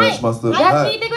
Hayır. Hayır, ha. şeyi de